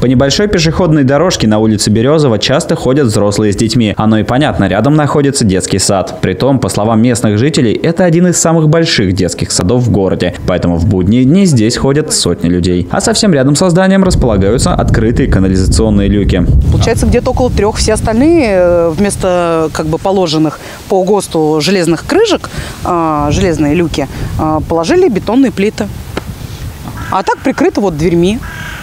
По небольшой пешеходной дорожке на улице Березова часто ходят взрослые с детьми. Оно и понятно, рядом находится детский сад. Притом, по словам местных жителей, это один из самых больших детских садов в городе. Поэтому в будние дни здесь ходят сотни людей. А совсем рядом со зданием располагаются открытые канализационные люки. Получается, где-то около трех. Все остальные э, вместо как бы положенных по ГОСТу железных крышек, э, железные люки, э, положили бетонные плиты. А так прикрыто вот дверьми.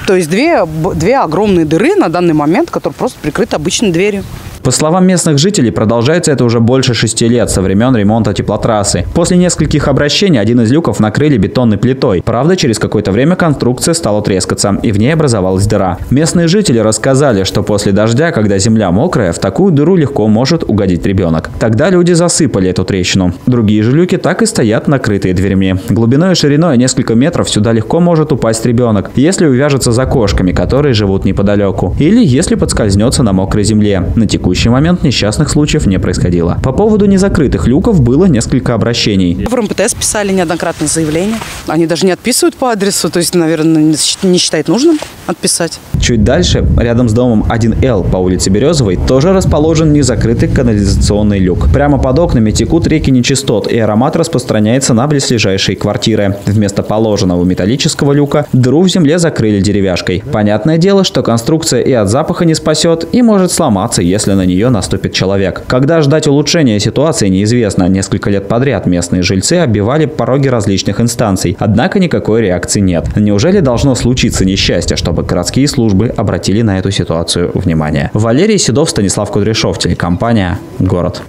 То есть две, две огромные дыры на данный момент, которые просто прикрыты обычной дверью. По словам местных жителей, продолжается это уже больше шести лет со времен ремонта теплотрассы. После нескольких обращений один из люков накрыли бетонной плитой. Правда, через какое-то время конструкция стала трескаться, и в ней образовалась дыра. Местные жители рассказали, что после дождя, когда земля мокрая, в такую дыру легко может угодить ребенок. Тогда люди засыпали эту трещину. Другие же люки так и стоят накрытые дверьми. Глубиной и шириной несколько метров сюда легко может упасть ребенок, если увяжется за кошками, которые живут неподалеку, или если подскользнется на мокрой земле. На текущий момент несчастных случаев не происходило. По поводу незакрытых люков было несколько обращений. В РМПТС писали неоднократно заявление. Они даже не отписывают по адресу, то есть, наверное, не счит- не считает нужным отписать. Чуть дальше, рядом с домом 1Л по улице Березовой, тоже расположен незакрытый канализационный люк. Прямо под окнами текут реки нечистот, и аромат распространяется на близлежащие квартиры. Вместо положенного металлического люка дыру в земле закрыли деревяшкой. Понятное дело, что конструкция и от запаха не спасет, и может сломаться, если на нее наступит человек. Когда ждать улучшения ситуации неизвестно. Несколько лет подряд местные жильцы оббивали пороги различных инстанций, однако никакой реакции нет. Неужели должно случиться несчастье, чтобы городские службы обратили на эту ситуацию внимание? Валерий Седов, Станислав Кудряшов, телекомпания «Город».